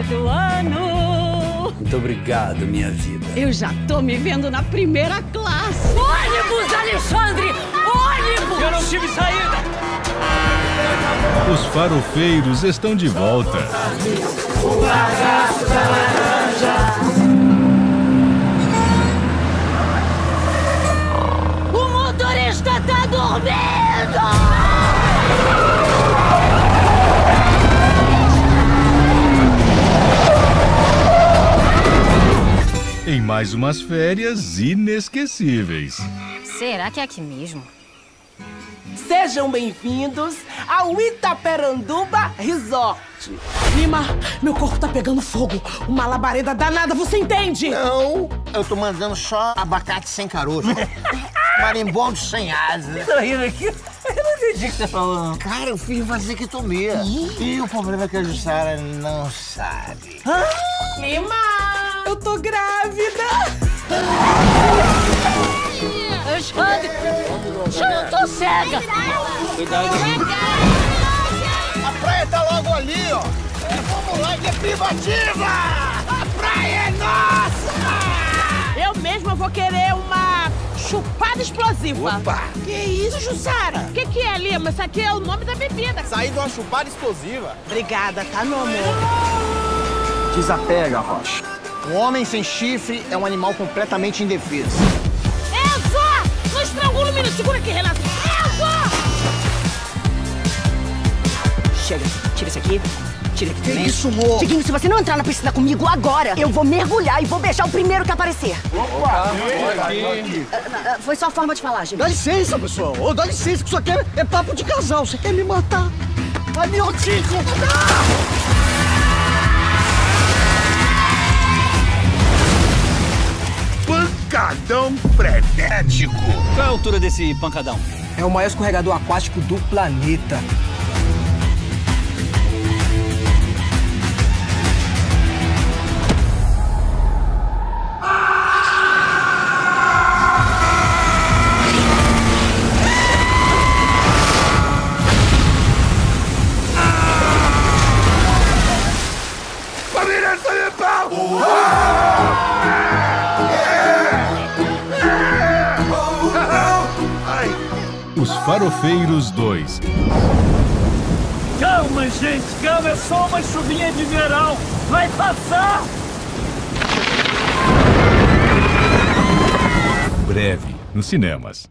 noite do ano. Muito obrigado, minha vida. Eu já tô me vendo na primeira classe. Ônibus, Alexandre! Ônibus! Eu não tive saída! Os farofeiros estão de volta. O bagaço da laranja. Mais umas férias inesquecíveis. Será que é aqui mesmo? Sejam bem-vindos ao Itaperanduba Resort. Lima, meu corpo tá pegando fogo. Uma labareda danada, você entende? Não, eu tô mandando só abacate sem caroço. Marimbondo sem asa. Tô rindo aqui. Eu não entendi o que você falou. Cara, eu fiz vasectomia. E o problema é que a Jussara não sabe. Lima, eu tô grávida. Alexandre, eu não tô cega. Cuidado. A praia tá logo ali, ó. É, vamos lá, que é privativa! A praia é nossa! Eu mesma vou querer uma chupada explosiva. Opa! Que isso, Jussara? O que, que é, Lima? Isso aqui é o nome da bebida. Sair de uma chupada explosiva. Obrigada, tá, meu amor? Desapega, Rocha. Um homem sem chifre é um animal completamente indefeso. Enzo! Não estrangula o menino. Segura aqui, Renato. Enzo! Chega, tira isso aqui. Tira aqui também. isso, amor? Diguinho, se você não entrar na piscina comigo agora, eu vou mergulhar e vou beijar o primeiro que aparecer. Opa! Ah, Foi só forma de falar, gente. Dá licença, pessoal. Ô, dá licença, que isso aqui é, é papo de casal. Você quer me matar? Ai, meu tico! Pancadão frenético. Qual é a altura desse pancadão? É o maior escorregador aquático do planeta. Família de pau! Os Farofeiros 2. Calma, gente, calma, é só uma chuvinha de verão. Vai passar! Breve nos cinemas.